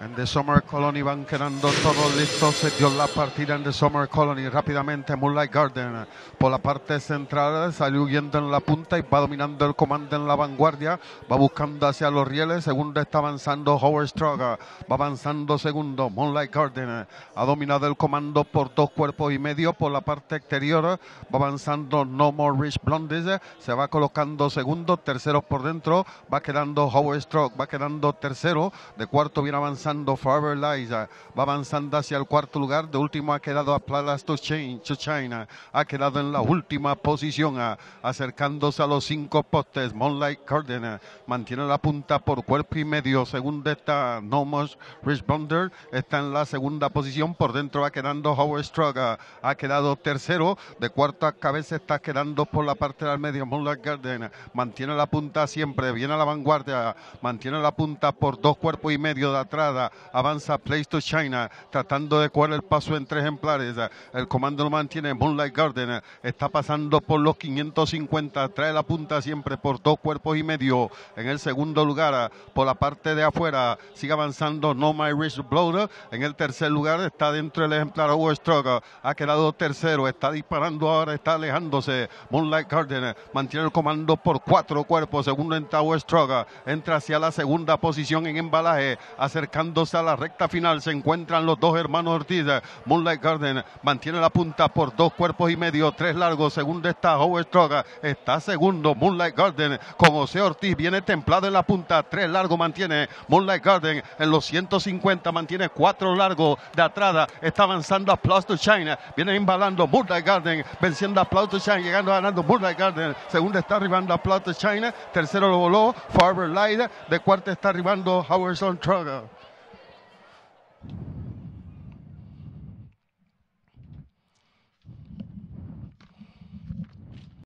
En The Summer Colony van quedando todos listos. Se dio la partida en The Summer Colony. Rápidamente Moonlight Garden por la parte central salió huyendo en la punta y va dominando el comando en la vanguardia. Va buscando hacia los rieles. Segundo está avanzando Howard Stroga. Va avanzando segundo. Moonlight Garden ha dominado el comando por dos cuerpos y medio por la parte exterior. Va avanzando No More Rich Blondes. Se va colocando segundo. Tercero por dentro. Va quedando Howard Stroke. Va quedando tercero. De cuarto viene avanzando Forever Lies, va avanzando hacia el cuarto lugar, de último ha quedado a Plalas to, China, ha quedado en la última posición, acercándose a los cinco postes, Moonlight Garden mantiene la punta por cuerpo y medio, segundo está Nomos Responder, está en la segunda posición, por dentro va quedando Howard Stroga, ha quedado tercero, de cuarto a cabeza está quedando por la parte del medio, Moonlight Garden mantiene la punta siempre, viene a la vanguardia, mantiene la punta por dos cuerpos y medio de atrás, avanza Place to China, tratando de coger el paso entre ejemplares. El comando lo mantiene Moonlight Garden, está pasando por los 550, trae la punta siempre por dos cuerpos y medio. En el segundo lugar, por la parte de afuera, sigue avanzando No My Rich Blood. En el tercer lugar está dentro del ejemplar Overstroke, ha quedado tercero, está disparando ahora, está alejándose. Moonlight Garden mantiene el comando por cuatro cuerpos. Segundo en Tower Stroga, entra hacia la segunda posición en embalaje, acercando a la recta final se encuentran los dos hermanos Ortiz. Moonlight Garden mantiene la punta por dos cuerpos y medio, tres largos. Segundo está Howard Stroga, está segundo Moonlight Garden con José Ortiz. Viene templado en la punta, tres largos mantiene Moonlight Garden en los 150, mantiene cuatro largos de atrás. Está avanzando a Plus to China, viene embalando Moonlight Garden, venciendo a Plus to China, llegando ganando Moonlight Garden. Segundo está arribando a Plus to China, tercero lo voló Farber Light, de cuarto está arribando Howard Stroga.